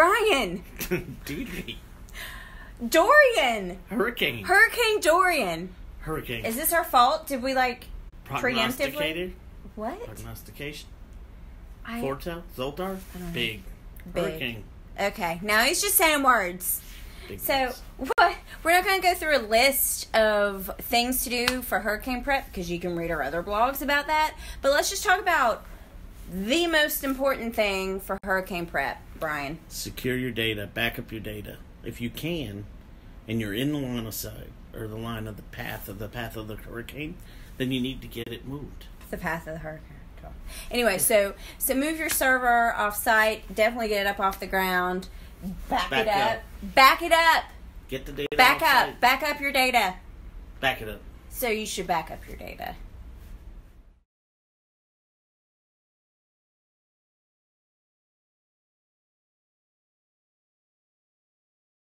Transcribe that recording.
Brian. Dee Dorian. Hurricane. Hurricane Dorian. Hurricane. Is this our fault? Did we like preemptively? What? Prognostication. I... Fortell? Zoltar? Big. Big. Hurricane. Okay. Now he's just saying words. Big so what we're not gonna go through a list of things to do for hurricane prep because you can read our other blogs about that. But let's just talk about the most important thing for hurricane prep, Brian. secure your data, back up your data. If you can, and you're in the line of sight or the line of the path of the path of the hurricane, then you need to get it moved. the path of the hurricane. Anyway, so so move your server off site. Definitely get it up off the ground. Back, Back it up. up. Back it up. Get the data. Back up. site. Back up your data. Back it up. So you should back up your data.